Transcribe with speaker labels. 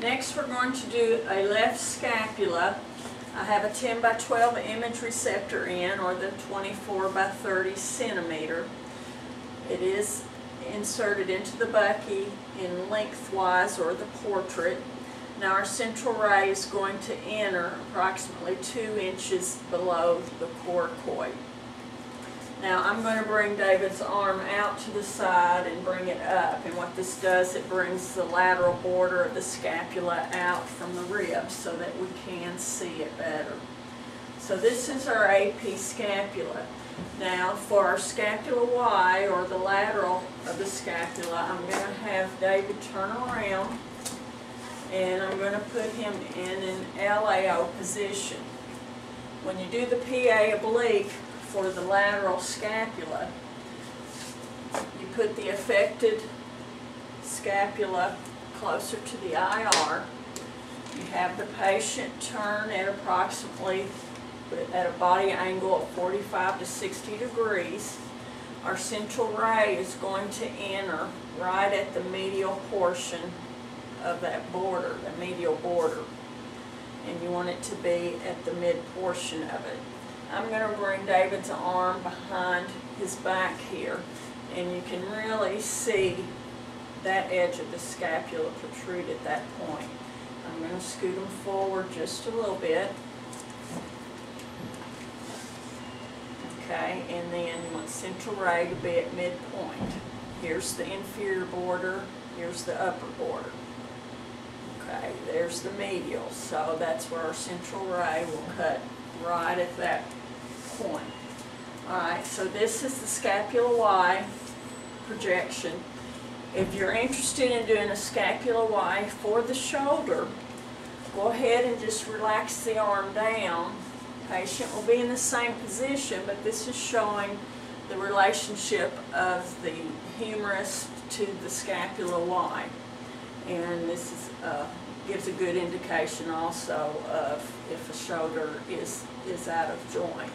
Speaker 1: Next, we're going to do a left scapula. I have a 10 by 12 image receptor in, or the 24 by 30 centimeter. It is inserted into the bucky in lengthwise, or the portrait. Now our central ray is going to enter approximately two inches below the coracoid. Now I'm going to bring David's arm out to the side and bring it up. And what this does, it brings the lateral border of the scapula out from the ribs so that we can see it better. So this is our AP scapula. Now for our scapula Y, or the lateral of the scapula, I'm going to have David turn around and I'm going to put him in an LAO position. When you do the PA oblique for the lateral scapula, you put the affected scapula closer to the IR. You have the patient turn at approximately at a body angle of 45 to 60 degrees. Our central ray is going to enter right at the medial portion of that border, the medial border. And you want it to be at the mid portion of it. I'm going to bring David's arm behind his back here and you can really see that edge of the scapula protrude at that point. I'm going to scoot him forward just a little bit. Okay, and then you want central ray to be at midpoint. Here's the inferior border, here's the upper border. Okay, there's the medial, so that's where our central ray will cut right at that point. Alright, so this is the scapula Y projection. If you're interested in doing a scapula Y for the shoulder, go ahead and just relax the arm down. Patient will be in the same position, but this is showing the relationship of the humerus to the scapula Y. And this is, uh, gives a good indication also of if a shoulder is, is out of joint.